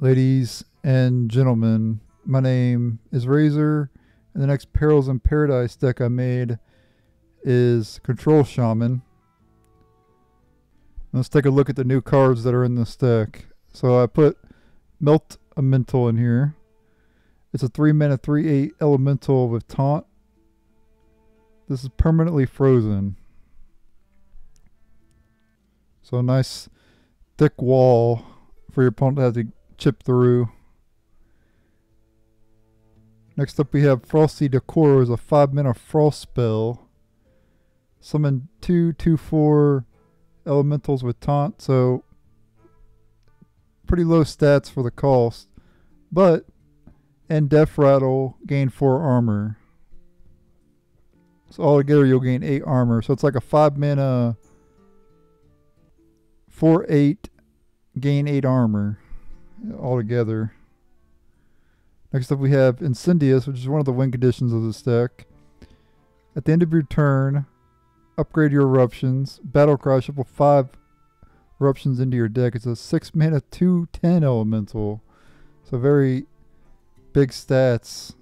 ladies and gentlemen. My name is Razor, and the next Perils in Paradise deck I made is Control Shaman. Let's take a look at the new cards that are in this deck. So I put Melt a Mental in here. It's a 3 mana 3 8 elemental with taunt. This is permanently frozen. So a nice thick wall for your opponent to have to chip through. Next up we have Frosty Decor is a 5 mana frost spell. Summon two two four elementals with taunt, so pretty low stats for the cost. But and Death Rattle gain 4 armor. So altogether you'll gain 8 armor. So it's like a 5 mana 4 8 gain 8 armor altogether. Next up we have Incindius, which is one of the win conditions of this deck. At the end of your turn, upgrade your eruptions. Battle Cry shuffle 5 eruptions into your deck. It's a 6 mana two ten elemental. So very big stats.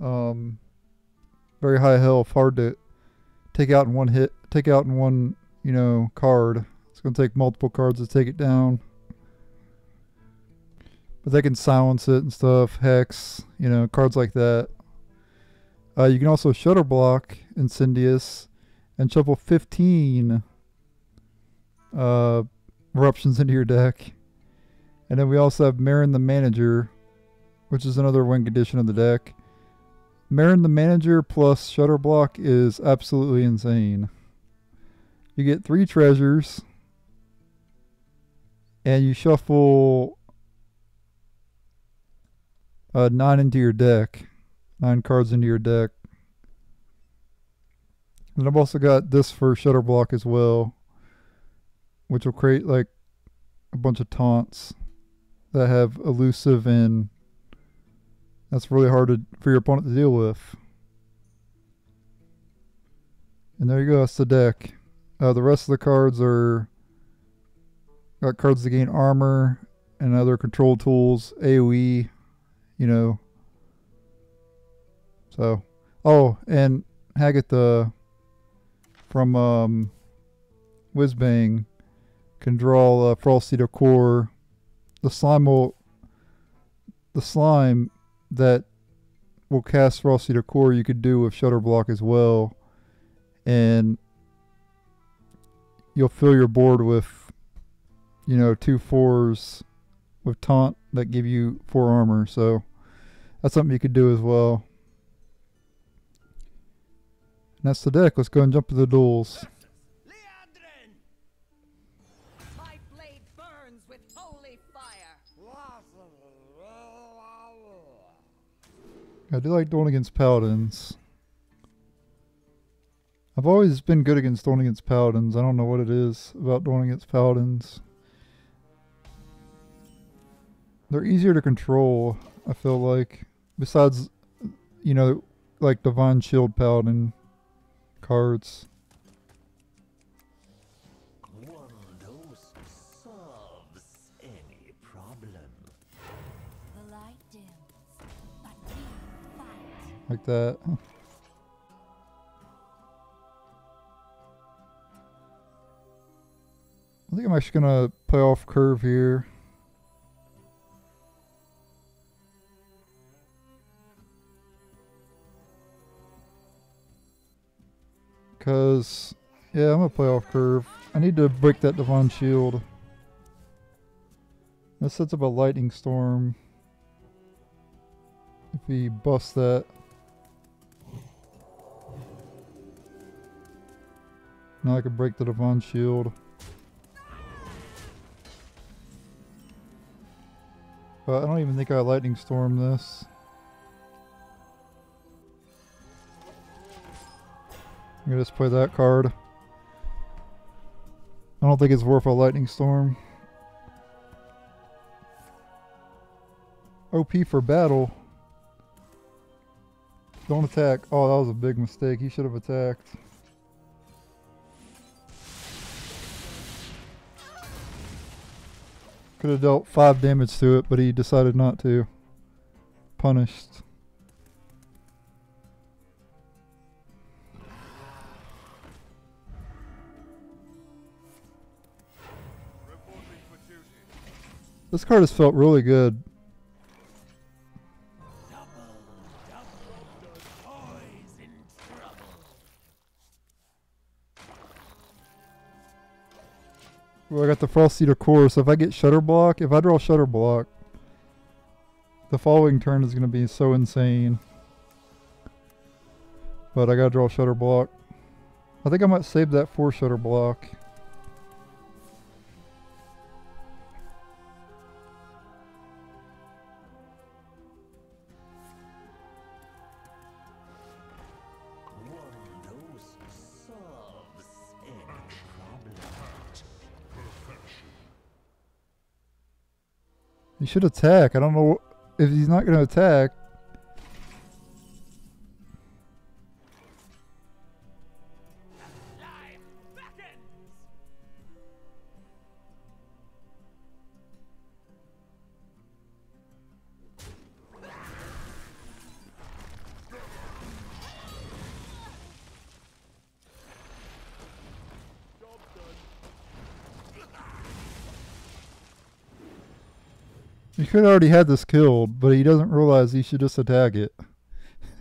Um, very high health, hard to take out in one hit, take out in one, you know, card. It's going to take multiple cards to take it down. But they can silence it and stuff, hex, you know, cards like that. Uh, you can also shutter block Incindius and shuffle 15 uh, eruptions into your deck. And then we also have Marin the Manager, which is another win condition of the deck. Marin the Manager plus Shudderblock is absolutely insane. You get three treasures, and you shuffle uh, nine into your deck, nine cards into your deck. And I've also got this for Shudderblock as well, which will create like a bunch of taunts that have elusive and that's really hard to, for your opponent to deal with. And there you go, that's the deck. Uh, the rest of the cards are got cards to gain armor and other control tools, AoE, you know. So, oh, and Hagatha from um, Whizbang can draw uh, Frosty Decor. The slime will, the slime that will cast Frosty Decor you could do with Shudderblock as well. And you'll fill your board with, you know, two fours with taunt that give you four armor. So that's something you could do as well. And that's the deck. Let's go and jump to the duels. My blade burns with holy fire. I do like dueling against paladins. I've always been good against dueling against paladins. I don't know what it is about dueling against paladins. They're easier to control, I feel like. Besides, you know, like Divine Shield Paladin cards. Like that. I think I'm actually going to play off curve here. Because, yeah, I'm going to play off curve. I need to break that Divine Shield. That sets up a lightning storm. If he busts that. Now I can break the Divine Shield. But I don't even think I lightning storm this. I'm just play that card. I don't think it's worth a lightning storm. OP for battle. Don't attack. Oh, that was a big mistake. He should have attacked. Could have dealt five damage to it, but he decided not to. Punished. This card has felt really good. Well, I got the Frosty Decor, so if I get Shudderblock, if I draw Shudderblock, the following turn is going to be so insane. But I gotta draw Shudderblock. I think I might save that for Shudderblock. He should attack. I don't know if he's not going to attack. Could already had this killed, but he doesn't realize he should just attack it.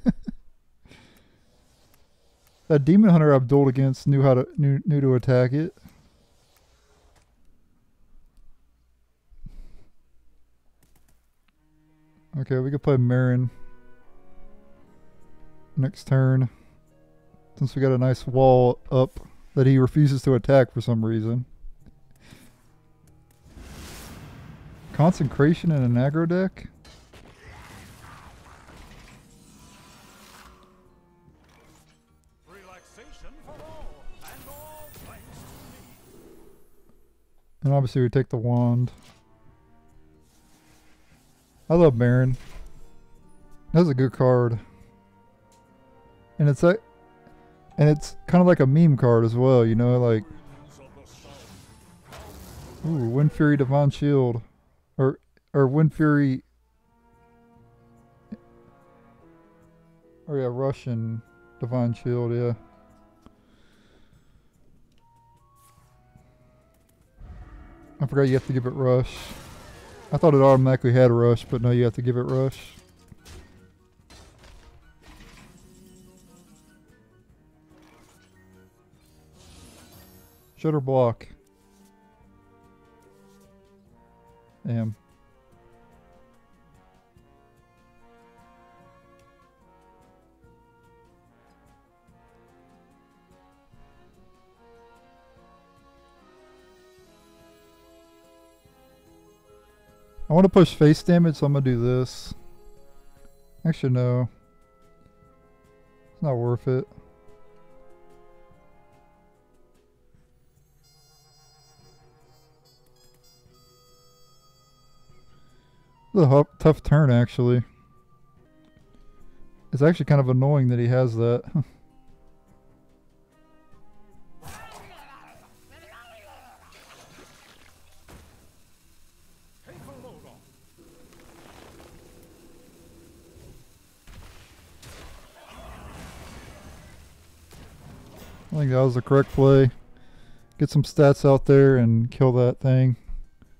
that demon hunter I've dueled against knew how to knew, knew to attack it. Okay, we could play Marin next turn. Since we got a nice wall up that he refuses to attack for some reason. Consecration in an aggro deck? Relaxation for all, and all thanks to me. And obviously we take the wand. I love Baron. That's a good card. And it's like and it's kind of like a meme card as well, you know, like Winds of the sun. ooh, Wind Fury Divine Shield or Wind Fury Oh yeah, Russian Divine Shield, yeah. I forgot you have to give it rush. I thought it automatically had rush, but no, you have to give it rush. Shudderblock. Damn. I want to push face damage, so I'm going to do this. Actually, no. It's not worth it. It's a tough turn, actually. It's actually kind of annoying that he has that. I think that was the correct play. Get some stats out there and kill that thing,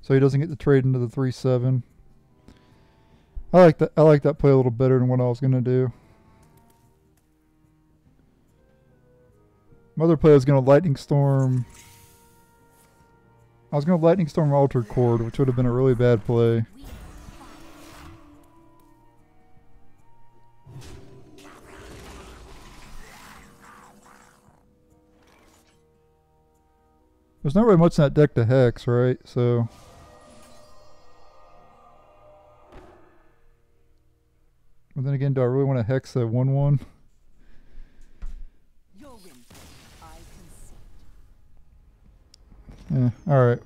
so he doesn't get to trade into the three seven. I like that. I like that play a little better than what I was gonna do. My other play was gonna lightning storm. I was gonna lightning storm altered chord, which would have been a really bad play. There's not really much in that deck to hex, right? So. But then again, do I really want to hex a 1 1? Your whim. I concede. Yeah, alright.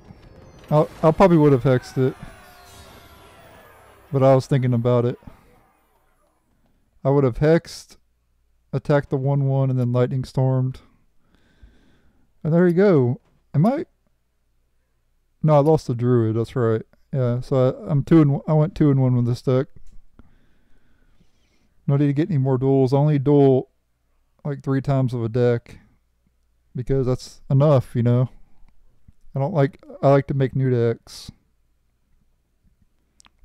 I'll, I probably would have hexed it. But I was thinking about it. I would have hexed, attacked the 1 1, and then lightning stormed. And there you go. Am I. No, I lost the druid, that's right. Yeah, so I, I'm two and I went two and one with this deck. No need to get any more duels. I only duel like three times of a deck because that's enough, you know. I don't like I like to make new decks.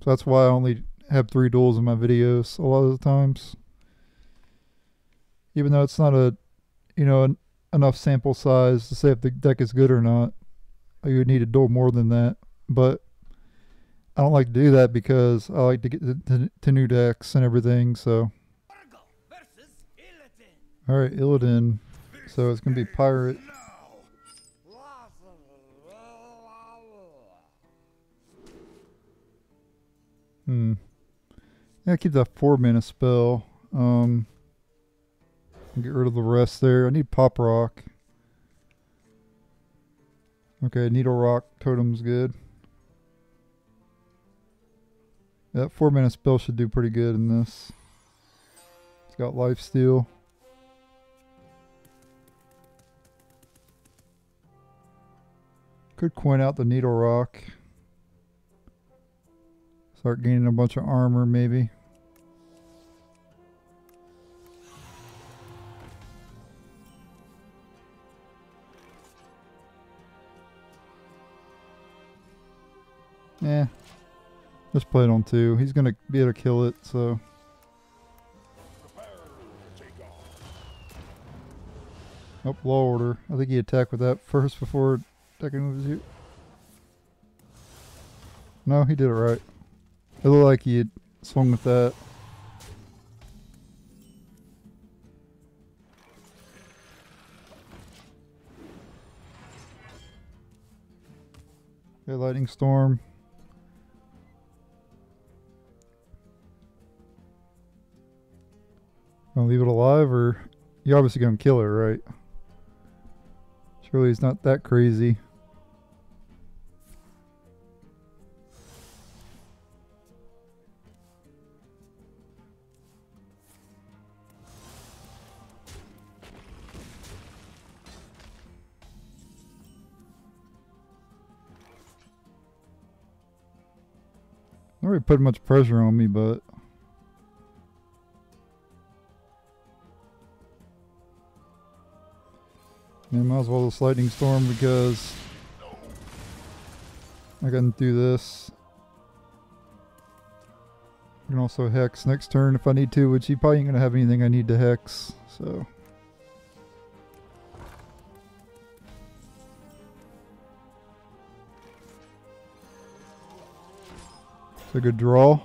So that's why I only have three duels in my videos a lot of the times. Even though it's not a you know en- enough sample size to say if the deck is good or not. You would need to duel more than that. But I don't like to do that because I like to get to, to, to new decks and everything. So, all right, Illidan. So it's gonna be pirate. Hmm. Yeah, keep that four mana spell. Um. Get rid of the rest there. I need pop rock. Okay, needlerock totem's good. That four minute spell should do pretty good in this. It's got life steal. Could coin out the needle rock. Start gaining a bunch of armor maybe. Yeah. Just play it on two. He's gonna be able to kill it, so. Oh, law order. I think he attacked with that first before attacking with his No, he did it right. It looked like he had swung with that. Okay, lightning storm. Gonna leave it alive, or you're obviously gonna kill it, right? Surely he's not that crazy. Not really putting much pressure on me, but Might as well just lightning storm because I can do this. I can also hex next turn if I need to, which he probably ain't gonna have anything I need to hex, so. It's a good draw.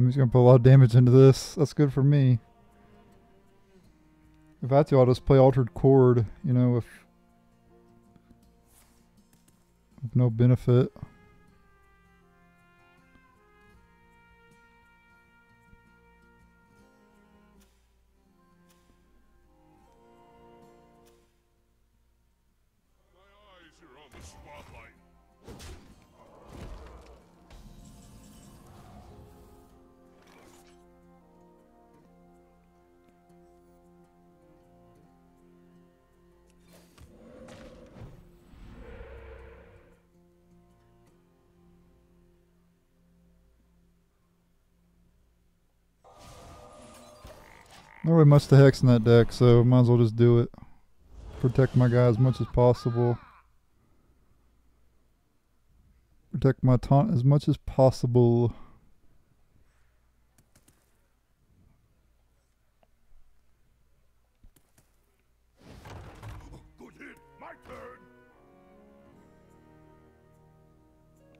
I'm just gonna put a lot of damage into this. That's good for me. If I to, I'll just play Altered Chord, you know, if no benefit. Really much to hex in that deck, so might as well just do it. Protect my guy as much as possible. Protect my taunt as much as possible.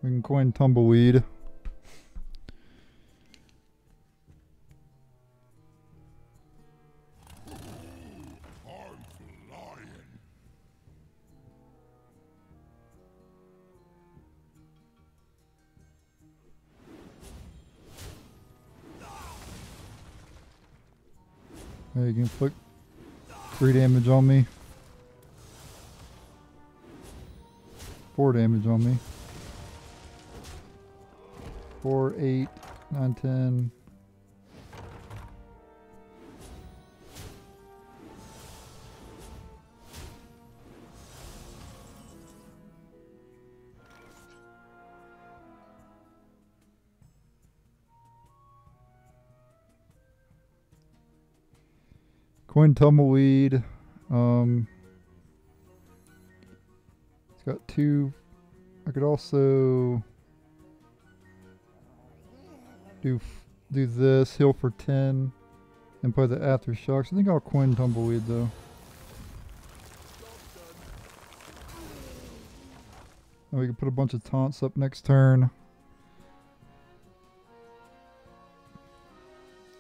We can coin Tumbleweed. Inflict three damage on me. Four damage on me. Four, eight, 9, 10. Coin tumbleweed. Um, it's got two. I could also do do this heal for ten, and play the aftershocks. I think I'll coin tumbleweed though. And we can put a bunch of taunts up next turn.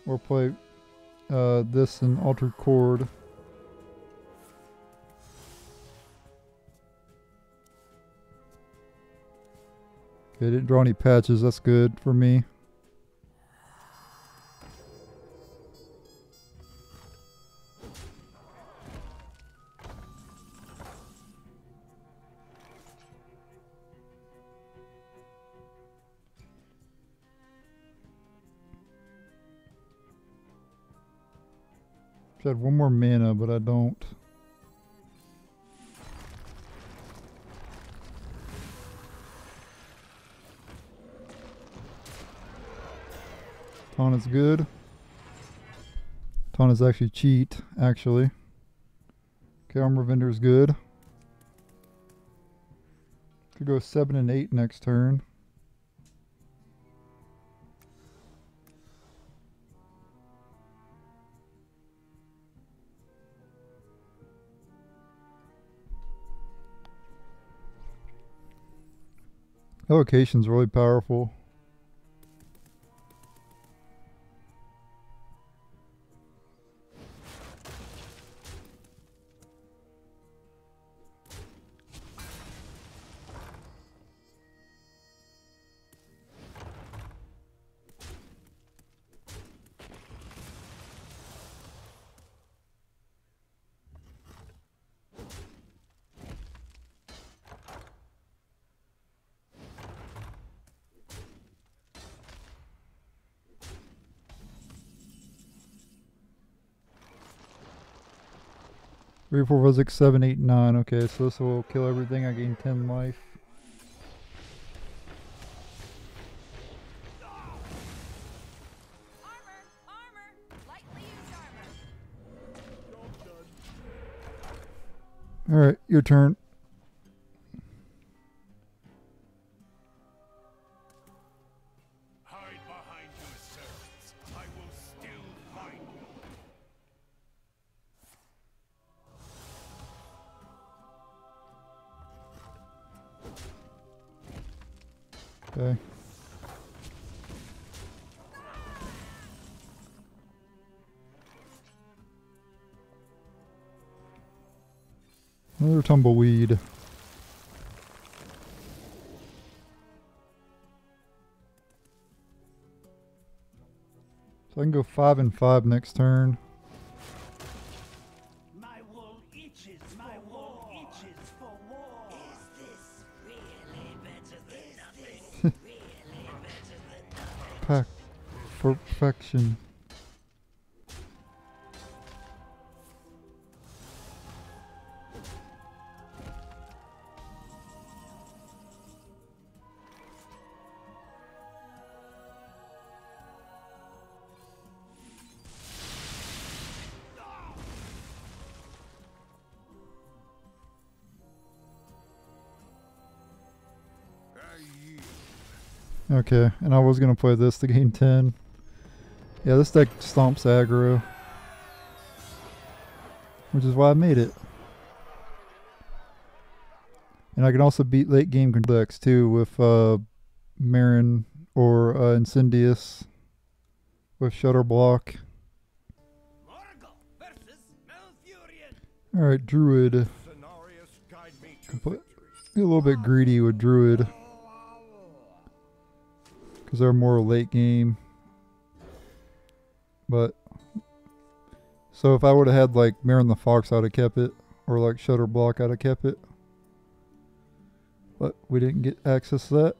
Or play uh, this and altered chord. Okay, didn't draw any patches. That's good for me. Have one more mana, but I don't. Taunt is good. Taunt is actually cheat, actually. Okay, Armor Vendor is good. Could go 7 and 8 next turn. Evocation's really powerful. Three, four, five, six, seven, eight, nine. Okay, so this will kill everything. I gain ten life. Armor! Armor! Lightly used armor. All right, your turn. Okay. Another tumbleweed. So I can go five and five next turn. Pack perfection. Okay, and I was gonna play this to gain 10. Yeah, this deck stomps aggro. Which is why I made it. And I can also beat late game decks too with uh, Marin or uh, Incindius with Shudderblock. Alright, Druid. To a little bit greedy with Druid. Because they're more late game. But. So if I would have had like Marin the Fox, I'd have kept it. Or like Shudderblock, I'd have kept it. But we didn't get access to that.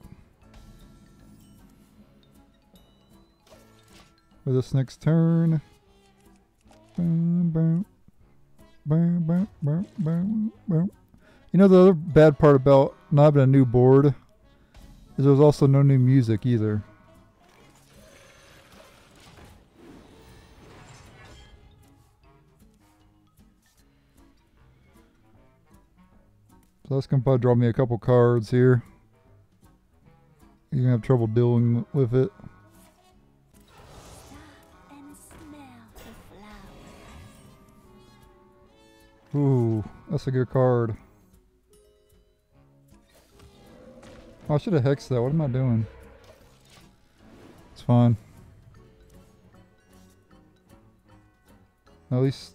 For this next turn. You know the other bad part about not having a new board is there's also no new music either. So that's gonna probably draw me a couple cards here. You're gonna have trouble dealing with it. Ooh, that's a good card. Oh, I should have hexed that. What am I doing? It's fine. At least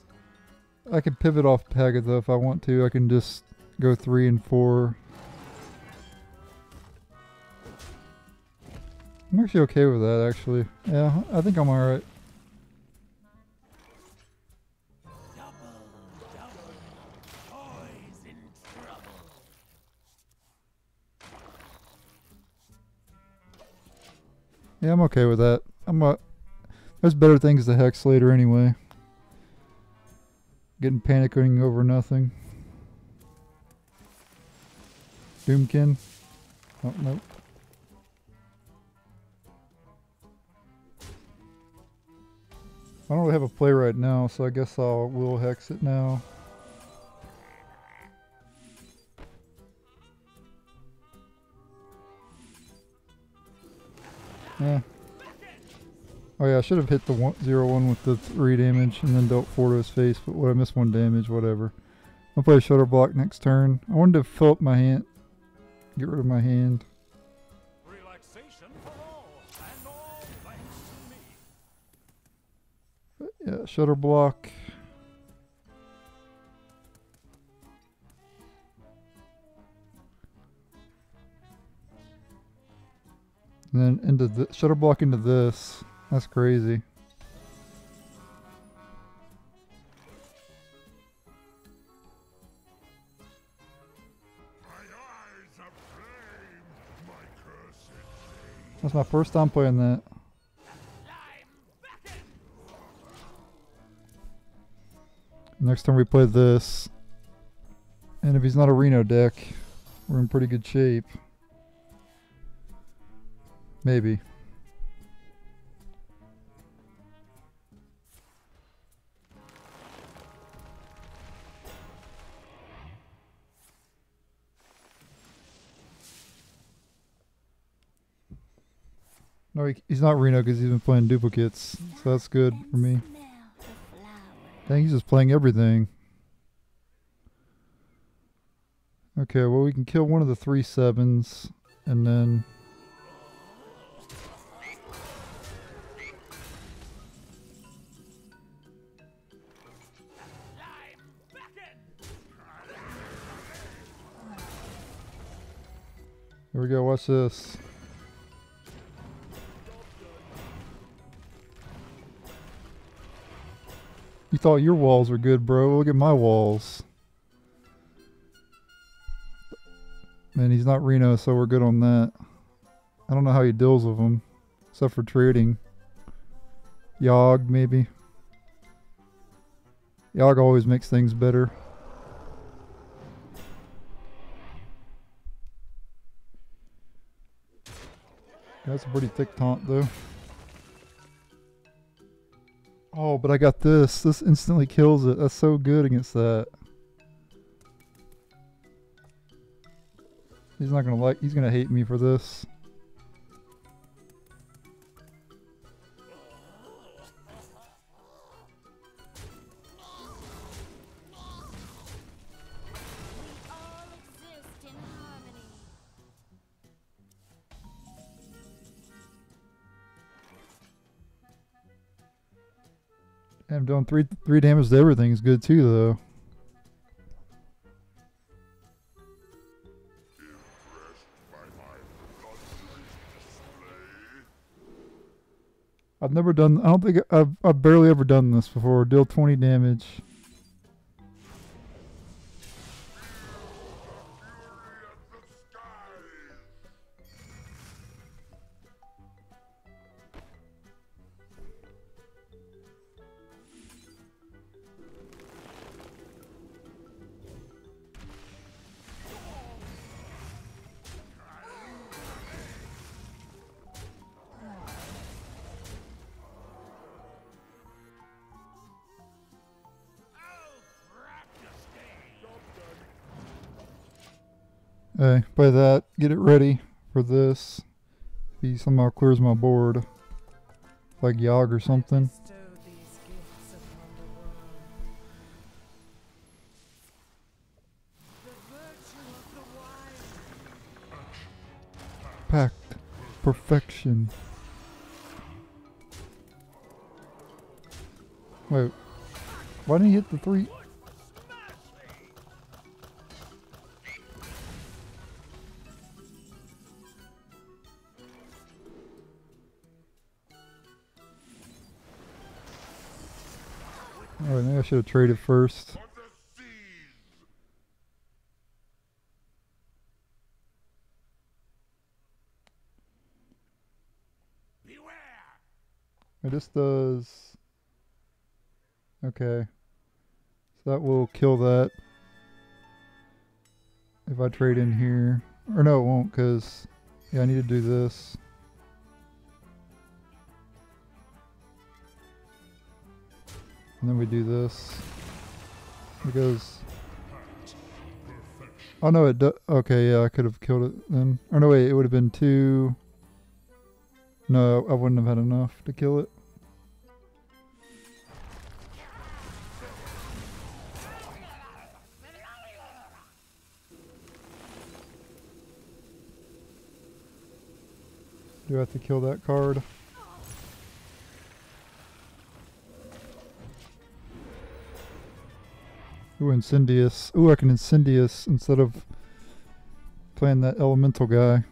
I can pivot off Paga though if I want to. I can just go three and four. I'm actually okay with that actually. Yeah, I think I'm alright. Yeah, I'm okay with that. I'm a, there's better things to hex later anyway. Getting panicking over nothing. Doomkin. Oh nope. I don't really have a play right now, so I guess I'll will hex it now. Yeah. Oh yeah, I should have hit the one, zero one with the three damage and then dealt four to his face, but what I missed one damage, whatever. I'll play Shudderblock next turn. I wanted to fill up my hand. Get rid of my hand. Relaxation for all, and all thanks to me. Yeah, Shudderblock. And then into the Shudderblock into this. That's crazy. That's my first time playing that. Next time we play this. And if he's not a Reno deck, we're in pretty good shape. Maybe. No, he, he's not Reno because he's been playing duplicates. So that's good for me. Dang, he's just playing everything. Okay, well we can kill one of the three sevens, and then we go. Watch this. You thought your walls were good, bro. Look at my walls. Man, he's not Reno, so we're good on that. I don't know how he deals with them, except for trading. Yogg, maybe. Yogg always makes things better. That's a pretty thick taunt, though. Oh, but I got this. This instantly kills it. That's so good against that. He's not gonna like. He's gonna hate me for this. And doing three three damage to everything is good too, though. I've never done. I don't think I've I've barely ever done this before. Deal twenty damage. Hey, play that. Get it ready for this. If he somehow clears my board. Like Yogg or something. Pact. Perfection. Wait. Why didn't he hit the three? Should have traded first. Just does. Okay. So that will kill that. If I trade in here. Or no, it won't, because. Yeah, I need to do this. And then we do this. Because. Oh no, it do- Okay, yeah, I could have killed it then. Or no, wait, it would have been two. No, I wouldn't have had enough to kill it. Do I have to kill that card? Ooh, Incindius. Ooh, I can Incindius instead of playing that Elemental guy.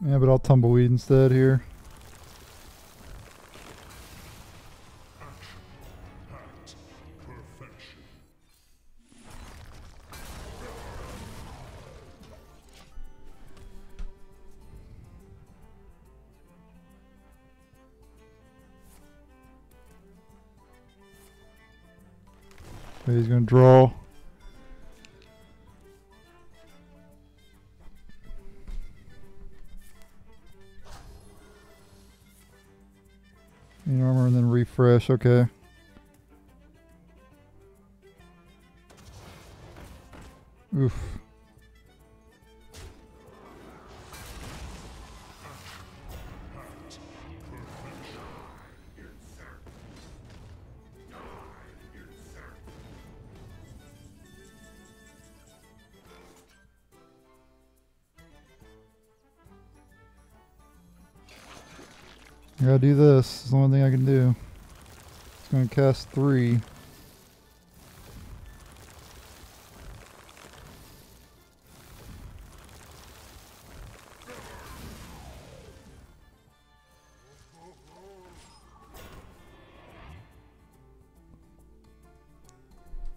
Yeah, but I'll tumbleweed instead here. Okay. Oof. I gotta do this. It's the only thing I can do. It's gonna cast three.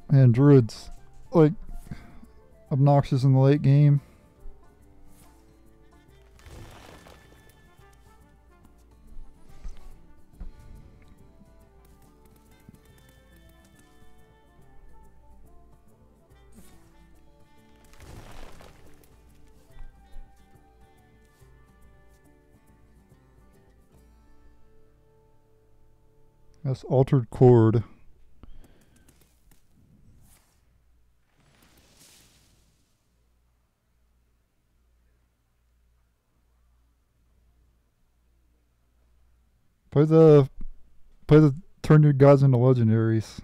And druids, like, obnoxious in the late game. That's altered chord. Play the play the turn your gods into legendaries.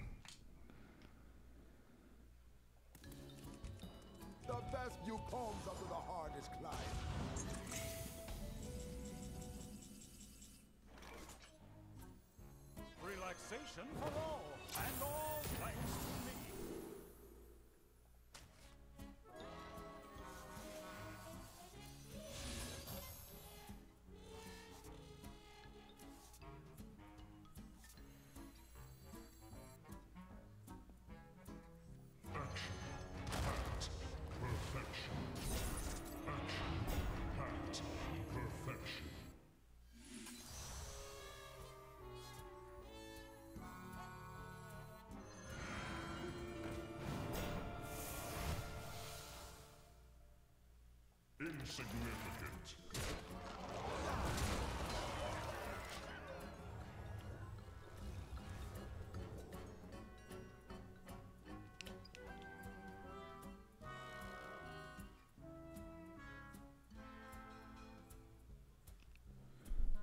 Relaxation for all, and all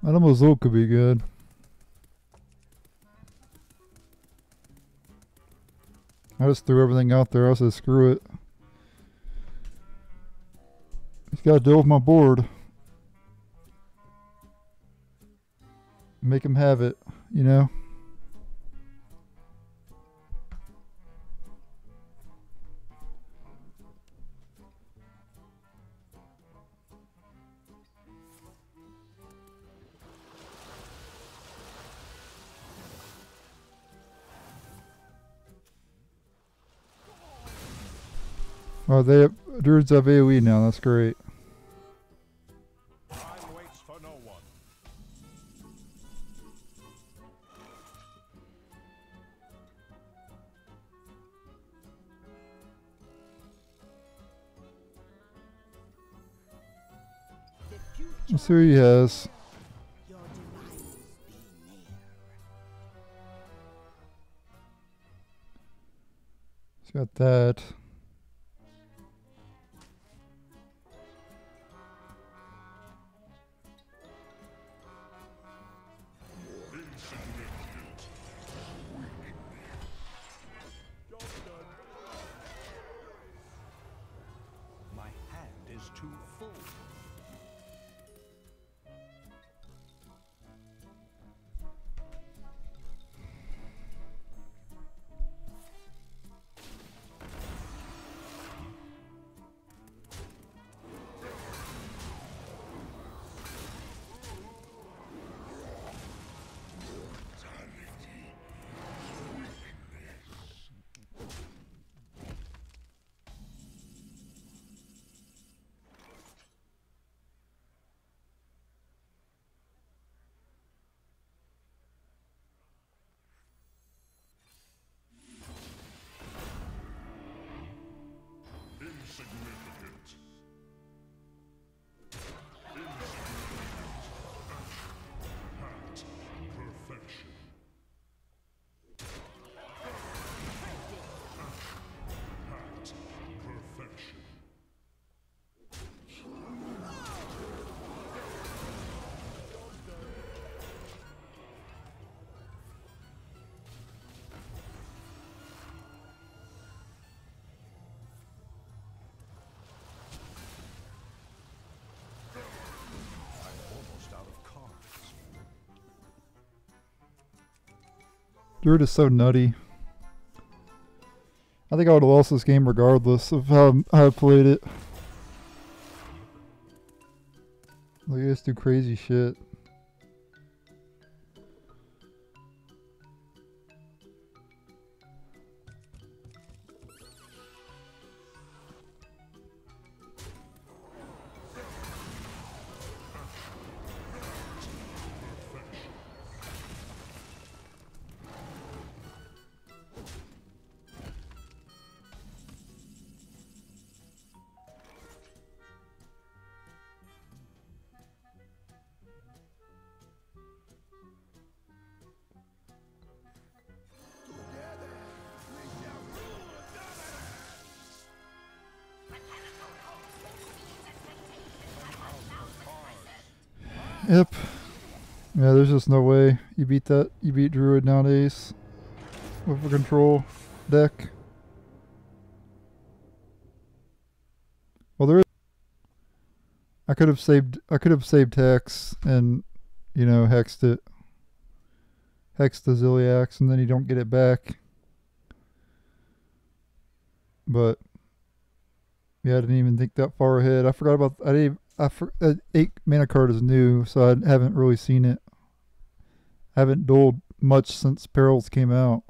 Madame Lazul could be good. I just threw everything out there. I said, screw it. He's got to deal with my board. Make him have it, you know? Oh, they have, druids have AoE now. That's great. Let's he has. He's got that. Almost Druid is so nutty. I think I would have lost this game regardless of how, I played it. Like, I just do crazy shit. Yep. Yeah, there's just no way you beat that. You beat Druid nowadays with a control deck. Well, there is. I could have saved. I could have saved Hex and, you know, hexed it. Hexed the Zilliax, and then you don't get it back. But yeah, I didn't even think that far ahead. I forgot about. I didn't. I for, uh, eight mana card is new, so I haven't really seen it. I haven't dueled much since Perils came out.